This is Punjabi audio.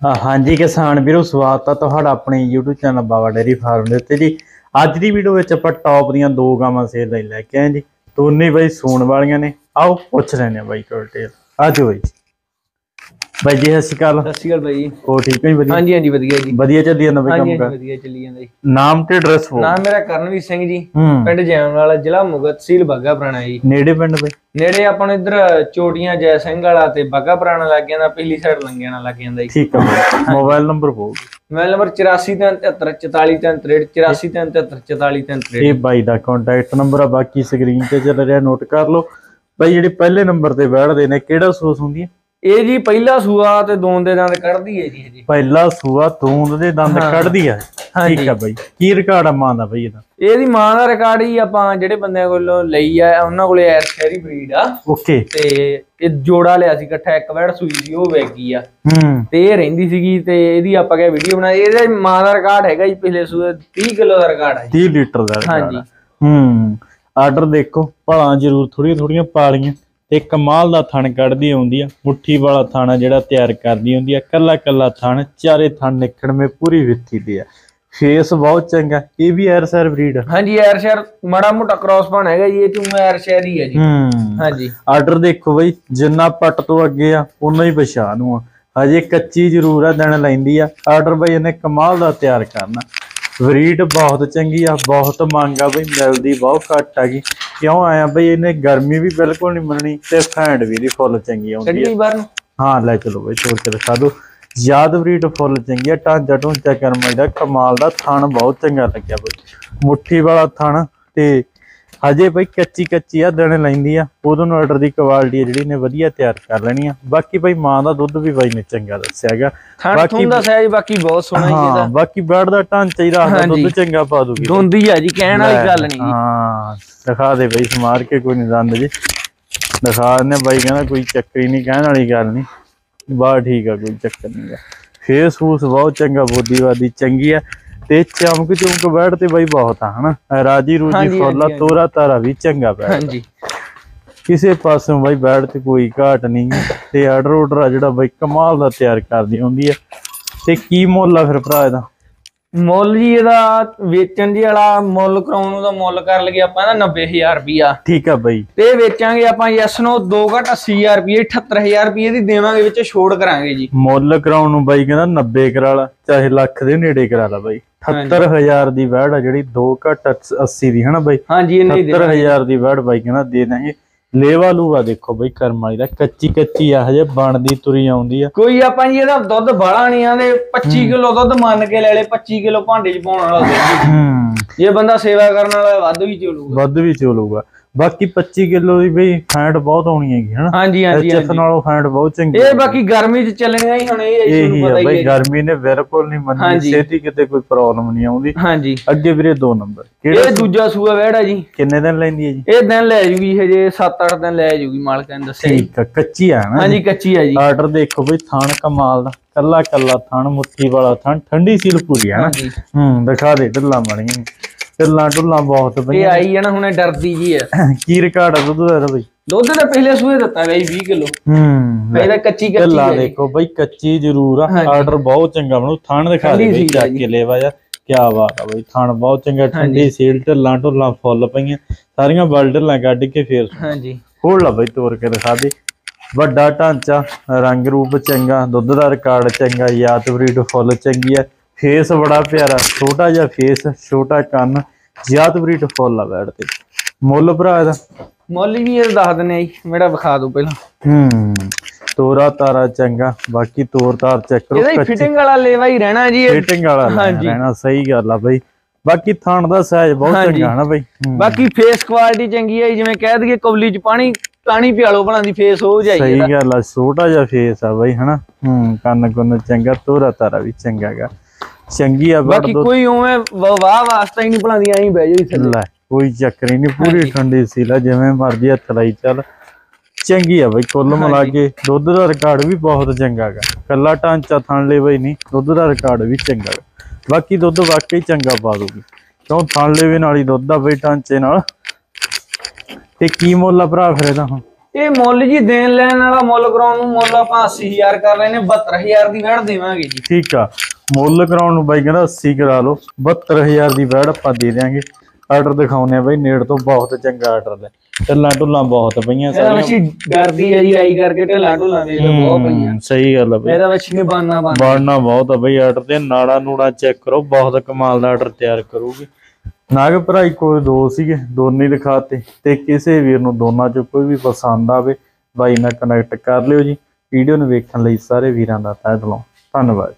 ਹਾਂਜੀ ਕਿਸਾਨ ਵੀਰੋ, ਸਵਾਗਤ ਆ ਤੁਹਾਡਾ ਆਪਣੇ YouTube channel Baba dairy farm ਦੇ ਉੱਤੇ ਜੀ। ਅੱਜ ਦੀ ਵੀਡੀਓ ਵਿੱਚ ਆਪਾਂ ਟੌਪ ਦੀਆਂ ਦੋ ਗਾਵਾਂ ਸੇਲ ਲਈ ਲੈ ਕੇ ਆਏ ਜੀ। ਦੋਨੇ ਬਾਈ ਸੂਣ ਵਾਲੀਆਂ ਨੇ। ਆਓ ਪੁੱਛ ਲੈਣੇ ਆ ਬਾਈ ਕੋਲ ਡਿਟੇਲ ਆਜੋ ਬਾਈ। ਬਾਈ ਜੀ ਸਤਿ ਸ਼੍ਰੀ ਅਕਾਲ। ਸਤਿ ਸ਼੍ਰੀ ਅਕਾਲ ਬਾਈ ਹੋ ਠੀਕ ਹੈ ਜੀ ਵਧੀਆ? ਹਾਂਜੀ ਹਾਂਜੀ ਵਧੀਆ ਜੀ। ਵਧੀਆ ਚੱਲੀ ਜਾਂਦਾ ਬਾਈ ਹਾਂਜੀ ਕੰਮ ਹਾਂਜੀ ਕਰ? ਵਧੀਆ ਚੱਲੀ ਜਾਂਦਾ ਜੀ। ਨਾਮ ਤੇ ਐਡਰੈਸ ਹੋ ਨਾਮ ਮੇਰਾ ਕਰਨਵੀਰ ਸਿੰਘ ਜੀ। ਹੂੰ। ਪਿੰਡ ਜੈਮ ਵਾਲਾ ਜ਼ਿਲ੍ਹਾ ਮੁਗਤ ਤਹਿਸੀਲ ਬਾਗਾ ਪੁਰਾਣਾ ਜੀ। ਨੇੜੇ ਪਿੰਡ ਬਾਈ? ਨੇੜੇ ਆਪਾਂ ਨੂੰ ਇੱਧਰ ਚੋਟੀਆਂ ਜੈ ਸਿੰਘ ਵਾਲਾ ਤੇ ਬਾਗਾ ਪੁਰਾਣਾ ਲੱਗ ਜਾਂਦਾ ਪਿਛਲੀ ਸਾਈਡ ਲੰਗਿਆਣਾ ਲੱਗ ਜਾਂਦਾ ਜੀ। ਠੀਕ ਹੈ ਬਾਈ। ਮੋਬਾਈਲ ਨੰਬਰ ਬੋਲ। ਮੋਬਾਈਲ ਨੰਬਰ 8437744333 8437744333 ਇਹ ਬਾਈ ਦਾ ਕੰਟੈਕਟ ਨੰਬਰ ਆ ਬਾਕੀ ਸਕਰੀਨ ਤੇ ਚੱਲ ਰਿਹਾ ਨੋਟ ਕਰ ਲਓ। ਬਾਈ ਜਿਹੜੇ ਪਹਿਲੇ ਨੰਬਰ ਤੇ ਬੈਠਦੇ ਨੇ ਕਿਹੜਾ ਸੋਸ ਹੁੰਦੀ ਹੈ? ਇਹ ਜੀ ਪਹਿਲਾ ਸੂਆ ਤੇ ਦੋਨ ਦੇ ਦੰਦ ਕੱਢਦੀ ਹੈ ਜੀ ਇਹ ਜੀ। ਪਹਿਲਾ ਸੂਆ ਤੂੰਦ ਦੇ ਦੰਦ ਕੱਢਦੀ ਆ ਹਾਂਜੀ। ਠੀਕ ਆ ਬਾਈ। ਕੀ ਰਿਕਾਰਡ ਆ ਮਾਂ ਦਾ ਬਾਈ ਇਹਦਾ? ਇਹਦੀ ਮਾਂ ਦਾ ਰਿਕਾਰਡ ਹੀ ਆਪਾਂ ਜਿਹੜੇ ਬੰਦਿਆਂ ਕੋਲੋਂ ਲਈ ਆ ਉਹਨਾਂ ਕੋਲੇ ਐਰ ਸ਼ਹਿਰੀ ਬਰੀਡ ਆ। ਓਕੇ। ਤੇ ਇਹ ਜੋੜਾ ਲਿਆ ਸੀ ਇਕੱਠਾ ਇੱਕ ਵੜ ਸੂਈ ਸੀ ਉਹ ਵੈਗੀ ਆ। ਹੂੰ। ਤੇ ਇਹ ਰਹਿੰਦੀ ਸੀਗੀ ਤੇ ਇਹਦੀ ਆਪਾਂ ਕਿਹਾ ਵੀਡੀਓ ਬਣਾਈ। ਇਹਦੇ ਮਾਂ ਦਾ ਰਿਕਾਰਡ ਹੈਗਾ ਜੀ ਪਿਛਲੇ ਸੂਏ 30 ਕਿਲੋ ਦਾ ਰਿਕਾਰਡ ਹੈ 30 ਲੀਟਰ ਦਾ record ਹਾਂਜੀ। ਹੂੰ। ਆਰਡਰ ਦੇਖੋ। ਭਲਾ ਜ਼ਰੂਰ ਥੋੜੀਆਂ ਥੋੜੀਆਂ ਪਾਲੀਆਂ ਤੇ ਕਮਾਲ ਦਾ ਥਣ ਕੱਢਦੀ ਆਉਂਦੀ ਆ ਮੁੱਠੀ ਵਾਲਾ ਥਾਣਾ ਜਿਹੜਾ ਤਿਆਰ ਕਰਦੀ ਹੁੰਦੀ ਆ ਕੱਲਾ ਕੱਲਾ ਥਣ ਚਾਰੇ ਥਣ ਨਿਕੜਵੇਂ ਪੂਰੀ ਵਿੱਥੀ ਦੀ ਆ। ਫੇਸ ਬਹੁਤ ਚੰਗਾ ਇਹ ਵੀ ਐਰ ਸਰ ਬਰੀਡ ਹਾਂਜੀ ਐਰ ਸ਼ਹਿਰ ਮਾੜਾ ਮੋਟਾ ਕ੍ਰਾਸ ਬਣ ਹੈਗਾ ਜੀ ਇਹ ਚੋਂ ਐਰ ਸ਼ਹਿਰ ਹੀ ਹੈ ਜੀ। ਹੂੰ। ਹਾਂਜੀ। ਆਰਡਰ ਦੇਖੋ ਬਈ ਜਿੰਨਾ ਪੱਟ ਤੋਂ ਅੱਗੇ ਆ ਉਨਾ ਹੀ ਪਛਾਣ ਆ। ਹਜੇ ਕੱਚੀ ਜ਼ਰੂਰ ਆ ਦਿਨ ਲੈਂਦੀ ਆ। ਆਰਡਰ ਬਈ ਇਹਨੇ ਕਮਾਲ ਦਾ ਤਿਆਰ ਕਰਨਾ। ਵਰੀਡ ਬਹੁਤ ਚੰਗੀ ਆ ਬਹੁਤ ਮੰਗ ਆ ਬਈ ਮਿਲਦੀ ਬਹੁਤ ਘੱਟ ਹੈਗੀ ਕਿਉਂ ਆਇਆ ਬਈ ਇਹਨੇ ਗਰਮੀ ਵੀ ਬਿਲਕੁਲ ਨਹੀਂ ਮੰਨਣੀ ਤੇ ਫੈਂਡ ਵੀ ਦੀ ਫੁੱਲ ਚੰਗੀ ਆਉਂਦੀ ਆ। ਬਾਹਰ ਨੂੰ। ਹਾਂ ਲੈ ਚਲੋ ਬਈ ਤੋੜ ਕੇ ਦਿਖਾ ਦੋ ਯਾਦ ਵਰੀਡ ਫੁੱਲ ਚੰਗੀ ਆ ਢਾਂਚਾ ਢੂੰਚਾ ਕਰਮ ਦਾ ਕਮਾਲ ਦਾ ਥਣ ਬਹੁਤ ਚੰਗਾ ਲੱਗਿਆ ਬਈ। ਮੁੱਠੀ ਵਾਲਾ ਥਣ ਤੇ ਹਜੇ ਬਈ ਕੱਚੀ ਕੱਚੀ ਆ ਦਿਨ ਲੈਂਦੀ ਆ। ਉਦੋਂ ਨੂੰ ਆਰਡਰ ਦੀ ਕੁਆਲਿਟੀ ਜਿਹੜੀ ਨੇ ਵਧੀਆ ਤਿਆਰ ਕਰ ਲੈਣੀ ਆ। ਬਾਕੀ ਬਈ ਮਾਂ ਦਾ ਦੁੱਧ ਵੀ ਬਾਈ ਨੇ ਚੰਗਾ ਦੱਸਿਆ ਹੈਗਾ। ਥਣ ਥੁਣ ਦਾ ਸਾਈਜ਼ ਬਾਕੀ ਬਹੁਤ ਸੋਹਣਾ ਹਾਂ ਇਹਦਾ। ਬਾਕੀ ਬੈਡ ਦਾ ਢਾਂਚਾ ਹੀ ਰੱਖਦਾ। ਦੁੱਧ ਚੰਗਾ ਪਾ ਦੂਗੀ। ਦੋਂਦੀ ਆ ਜੀ ਕਹਿਣ ਵਾਲੀ ਗੱਲ ਨਹੀਂ ਜੀ। ਹਾਂ ਦਿਖਾ ਦੇ ਬਈ ਸਮਾਰ ਕੇ ਕੋਈ ਨਹੀਂ ਦੰਦ ਜੀ। ਦਿਖਾ ਦਿੰਦੇ ਬਾਈ ਕਹਿੰਦਾ ਕੋਈ ਚੱਕਰ ਹੀ ਨਹੀਂ ਕਹਿਣ ਵਾਲੀ ਗੱਲ ਨਹੀਂ। ਬਾ ਠੀਕ ਆ ਕੋਈ ਚੱਕਰ ਨਹੀਂ ਫੇਸ ਫੂਸ ਬਹੁਤ ਚੰਗਾ ਬੋਦੀਵਾਦੀ ਚੰਗੀ ਆ। ਤੇ ਚਮਕ ਚਮਕ ਬੈਠ ਤੇ ਬਾਈ ਬਹੁਤ ਆ ਹਨਾ? ਰਾਜੀ ਰੂਜੀ ਫੁੱਲਾ ਤੋਰਾ ਤਾਰਾ ਵੀ ਚੰਗਾ ਬੈਠ ਹਾਂਜੀ। ਕਿਸੇ ਪਾਸੋਂ ਬਾਈ ਬੈਠ ਤੇ ਕੋਈ ਘਾਟ ਨਹੀਂ। ਤੇ ਆਰਡਰ ਆਰਡਰ ਆ ਜਿਹੜਾ ਬਾਈ ਕਮਾਲ ਦਾ ਤਿਆਰ ਕਰਦੀ ਹੁੰਦੀ ਆ ਤੇ ਕੀ ਮੁੱਲ ਆ ਫਿਰ ਭਰਾ ਇਹਦਾ? ਮੁੱਲ ਜੀ ਇਹਦਾ ਵੇਚਣ ਜੀ ਵਾਲਾ ਮੁੱਲ ਕਰਾਉਣ ਨੂੰ ਦਾ ਮੁੱਲ ਕਰ ਲਗੇ ਆਪਾਂ ਇਹਦਾ 90000 ਰੁਪਿਆ ਠੀਕ ਆ ਬਾਈ। ਤੇ ਵੇਚਾਂਗੇ ਆਪਾਂ ਯੈਸ ਨੋ 2 ਘਟ 80000 ਰੁਪਏ 78000 ਰੁਪਏ ਦੀ ਦੇਵਾਂਗੇ ਵਿੱਚ ਛੋੜ ਕਰਾਂਗੇ ਜੀ। ਮੁੱਲ ਕਰਾਉਣ ਨੂੰ ਬਾਈ ਕਹਿੰਦਾ 90 ਕਰਾ ਲਾ ਚਾਹੇ ਲੱਖ ਦੇ ਨੇੜੇ ਕਰਾ ਲਾ ਬਾਈ। 78000 ਦੀ ਵੈੜ ਆ ਜਿਹੜੀ 2 ਘੱਟ 80 ਦੀ ਹਨਾ ਬਾਈ? ਹਾਂਜੀ ਇਹਨੇ ਦੇ 70000 ਦੀ ਵੈੜ ਬਾਈ ਕਹਿੰਦਾ ਦੇ ਦਾਂਗੇ। ਲੇਵਾ ਲੂਗਾ ਦੇਖੋ ਬਾਈ ਕਰਮ ਵਾਲੀ ਦਾ ਕੱਚੀ ਕੱਚੀ ਆ ਹਜੇ ਬਣਦੀ ਤੁਰੀ ਆਉਂਦੀ ਆ। ਕੋਈ ਆਪਾਂ ਜੀ ਇਹਦਾ ਦੁੱਧ ਬਾਲਾ ਨਹੀਂ ਆਂਦੇ 25 ਕਿਲੋ ਦੁੱਧ ਮੰਨ ਕੇ ਲੈ ਲੈ 25 ਕਿਲੋ ਭਾਂਡੇ 'ਚ ਪਾਉਣ ਵਾਲਾ ਦੁੱਧ। ਹੂੰ। ਜੇ ਬੰਦਾ ਸੇਵਾ ਕਰਨ ਵਾਲਾ ਵੱਧ ਵੀ ਚਲੂਗਾ। ਵੱਧ ਵੀ ਚੋਲੂਗਾ। ਬਾਕੀ 25 ਕਿਲੋ ਦੀ ਬਈ ਫੈਂਟ ਬਹੁਤ ਆਉਣੀ ਹੈਗੀ ਹਨਾ? ਹਾਂਜੀ ਹਾਂਜੀ ਐਚਐਫ ਨਾਲੋਂ ਫੈਂਟ ਬਹੁਤ ਚੰਗੀ ਇਹ ਬਾਕੀ ਗਰਮੀ 'ਚ ਚੱਲਣੀਆਂ ਹੀ ਹੁਣ ਇਹ ਤੁਹਾਨੂੰ ਆ ਪਤਾ ਹੀ ਬਈ ਹੈ ਗਰਮੀ ਨੇ ਬਿਲਕੁਲ ਨਹੀਂ ਮੰਨੀ। ਛੇਤੀ ਕਿਤੇ ਕੋਈ ਪ੍ਰੋਬਲਮ ਨਹੀਂ ਆਉਂਦੀ। ਹਾਂਜੀ। ਅੱਗੇ ਵੀਰੇ ਦੋ ਨੰਬਰ। ਕਿਹੜਾ ਇਹ ਦੂਜਾ ਸੂਆ ਵਹਿੜਾ ਜੀ। ਕਿੰਨੇ ਦਿਨ ਲੈਂਦੀ ਹੈ ਜੀ? ਇਹ ਦਿਨ ਲੈ ਜੂਗੀ ਹਜੇ 7-8 ਦਿਨ ਲੈ ਜੂਗੀ ਮਾਲਕ ਨੇ ਦੱਸਿਆ ਠੀਕ ਕੱਚੀ ਆ ਨਾ ਹਾਂਜੀ ਕੱਚੀ ਆ ਜੀ। ਆਰਡਰ ਦੇਖੋ ਬਈ ਥਾਣ ਕਮਾਲ ਦਾ। ਕੱਲਾ ਕੱਲਾ ਥਾਣ ਮੁੱਠੀ ਵਾਲਾ ਥਾਣ ਠੰਡੀ ਸੀਲ ਪੂਰੀ ਹੈ ਨਾ। ਹੂੰ ਦਿਖਾ ਦੇ ਢਿੱਲਾਂ ਬਣੀਆਂ ਢਿੱਲਾਂ ਢੁੱਲਾਂ ਬਹੁਤ ਇਹ ਪਈਆਂ ਆਈ ਹੈ ਨਾ ਹੁਣੇ ਡਰਦੀ ਜੀ ਹੈ ਕੀ ਰਿਕਾਰਡ ਆ ਦੁੱਧ ਦਾ ਇਹਦਾ ਬਈ? ਦੁੱਧ ਤਾਂ ਪਹਿਲੇ ਸੂਏ ਦਿੱਤਾ ਜੀ 20 ਕਿਲੋ। ਹੂੰ ਇਹਦਾ ਕੱਚੀ ਕੱਚੀ ਹੈ ਜੀ ਦੇਖੋ ਬਈ ਕੱਚੀ ਜ਼ਰੂਰ ਆ। ਹਾਂਜੀ। ਆਰਡਰ ਬਹੁਤ ਚੰਗਾ ਬਣੂ। ਥਾਣ ਦਿਖਾ ਦੇ ਠੰਡੀ ਬਈ ਆ ਚੱਕ ਕੇ ਲੈਵਾ ਜਾ ਕੀ ਬਾਤ ਆ ਬਈ ਥਾਣ ਬਹੁਤ ਚੰਗਾ ਠੰਡੀ ਸੀਲ ਢਿੱਲਾਂ ਢੁੱਲਾਂ ਫੁੱਲ ਪਈਆਂ। ਸਾਰੀਆਂ ਬਲ ਢਿੱਲਾਂ ਕੱਢ ਕੇ ਫੇਰ ਹਾਂਜੀ। ਖੋਲ ਲਾ ਬਈ ਤੋੜ ਕੇ ਦਿਖਾ ਦੇ। ਵੱਡਾ ਢਾਂਚਾ ਰੰਗ ਰੂਪ ਚੰਗਾ ਦੁੱਧ ਦਾ ਰਿਕਾਰਡ ਚੰਗਾ ਯਾਤ ਬਰੀਡ ਫੁੱਲ ਚੰਗੀ ਹੈ ਫੇਸ ਬੜਾ ਪਿਆਰਾ ਛੋਟਾ ਜਿਹਾ ਫੇਸ ਛੋਟਾ ਕੰਨ ਯਾਤ ਬਰੀਡ ਫੁੱਲ ਆ ਬੈਠ ਤੇ। ਮੁੱਲ ਭਰਾ ਇਹਦਾ? ਮੁੱਲ ਵੀ ਇਹ ਦੱਸ ਦਿੰਦੇ ਆ ਜੀ ਮੇਰਾ ਵਿਖਾ ਦਿਓ ਪਹਿਲਾਂ। ਹੂੰ ਤੋਰਾ ਤਾਰਾ ਚੰਗਾ ਬਾਕੀ ਤੋਰ ਤਾਰ ਚੈੱਕ ਕਰੋ ਇਹਦਾ ਫਿਟਿੰਗ ਵਾਲਾ ਲੇਵਾ ਹੀ ਰਹਿਣਾ ਜੀ। ਫਿਟਿੰਗ ਵਾਲਾ। ਰਹਿਣਾ ਸਹੀ ਗੱਲ ਆ ਬਈ। ਬਾਕੀ ਥਣ ਦਾ ਸਾਈਜ਼ ਬਹੁਤ। ਚੰਗਾ ਨਾ ਬਈ। ਬਾਕੀ ਫੇਸ ਕੁਆਲਿਟੀ ਚੰਗੀ ਜੀ, ਜਿਵੇਂ ਕਹਿ ਦਈਏ ਕੌਲੀ 'ਚ ਪਾਣੀ ਪਾਣੀ ਪਿਆਲੋ ਬਣਾ ਦੀ ਫੇਸ ਹੋ ਜਾਈ ਸਹੀ ਗੱਲ ਆ ਛੋਟਾ ਜਿਹਾ ਫੇਸ ਆ ਬਈ ਹਨਾ? ਹੂੰ ਕੰਨ ਕੁੰਨ ਚੰਗਾ ਤੋਰਾ ਤਾਰਾ ਵੀ ਚੰਗਾਗਾ ਚੰਗੀ ਆ ਬਾਕੀ ਕੋਈ ਉਵੇਂ ਵ- ਵਾਹ ਵਾਸਤਾ ਹੀ ਨਹੀਂ ਬਣਾਦੀ ਐਂ ਬਹਿ ਜਾਈ ਥੱਲੇ। ਲੈ ਕੋਈ ਚੱਕਰ ਹੀ ਨਹੀਂ ਪੂਰੀ ਠੰਡੀ ਸੀ ਲੈ ਜਿਵੇਂ ਮਰਜ਼ੀ ਹੱਥ ਲਾਈ ਚੱਲ। ਚੰਗੀ ਆ ਬਈ ਕੁੱਲ ਮਿਲਾ ਕੇ ਦੁੱਧ ਦਾ ਰਿਕਾਰਡ ਵੀ ਬਹੁਤ ਚੰਗਾ ਗਾ ਕੱਲਾ ਢਾਂਚਾ ਥਣ ਲੈ ਬਈ ਨਹੀਂ ਦੁੱਧ ਦਾ ਰਿਕਾਰਡ ਵੀ ਚੰਗਾ ਗਾ ਬਾਕੀ ਦੁੱਧ ਵਾਕਈ ਚੰਗਾ ਪਾ ਦੂਗੀ ਕਿਉਂ ਥਣ ਲੈਵੇ ਨਾਲ ਹੀ ਦੁੱਧ ਦਾ ਬਈ ਢਾਂਚੇ ਨਾਲ। ਤੇ ਕੀ ਮੁੱਲ ਆ ਭਰਾ ਫਿਰ ਇਹਦਾ ਹੁਣ? ਇਹ ਮੁੱਲ ਜੀ ਦੇਣ ਲੈਣ ਵਾਲਾ ਮੁੱਲ ਕਰਾਉਣ ਨੂੰ ਮੁੱਲ ਆਪਾਂ 80000 ਕਰ ਲੈਨੇ 72000 ਦੀ ਵੜ ਦੇਵਾਂਗੇ ਜੀ। ਠੀਕ ਆ। ਮੁੱਲ ਕਰਾਉਣ ਨੂੰ ਬਾਈ ਕਹਿੰਦਾ 80 ਕਰਾ ਲਓ 72000 ਦੀ ਬੈੜ ਆਪਾਂ ਦੇ ਦਿਆਂਗੇ। ਆਰਡਰ ਦਿਖਾਉਨੇ ਆ ਬਾਈ ਨੇੜ ਤੋਂ ਬਹੁਤ ਚੰਗਾ ਆਰਡਰ ਹੈ। ਢੱਲਾਂ ਢੁੱਲਾਂ ਬਹੁਤ ਪਈਆਂ ਸਾਰੀਆਂ। ਵਿੱਚ ਡਰਦੀ ਹੈ ਜੀ ਆਈ ਕਰਕੇ ਢਿੱਲਾ ਢੁੱਲਾ ਲੋ ਬਹੁਤ ਪਈਆਂ। ਹੂੰ, ਸਹੀ ਗੱਲ ਆ ਬਾਈ। ਇਹਦਾ ਵਿੱਚ ਨੇ ਬਾਨਾ ਬਾਨਾ ਬਹੁਤ ਆ ਬਈ ਆਰਡਰ ਤੇ ਨਾੜਾ ਨੂੜਾ ਚੈੱਕ ਕਰੋ ਬਹੁਤ ਕਮਾਲ ਦਾ ਆਰਡਰ ਤਿਆਰ ਕਰੂਗੀ। ਨਾਗ ਭਰਾਈ ਕੋਲ ਦੋ ਸੀਗੇ ਦੋਨੇ ਹੀ ਦਿਖਾਤੇ। ਤੇ ਕਿਸੇ ਵੀਰ ਨੂੰ ਦੋਨਾਂ ਚੋਂ ਕੋਈ ਵੀ ਪਸੰਦ ਆਵੇ ਬਾਈ ਨਾਲ ਕਨੈਕਟ ਕਰ ਲਿਓ ਜੀ। ਵੀਡੀਓ ਨੂੰ ਵੇਖਣ ਲਈ ਸਾਰੇ ਵੀਰਾਂ ਦਾ ਤਹਿ ਦਿਲੋਂ। ਧੰਨਵਾਦ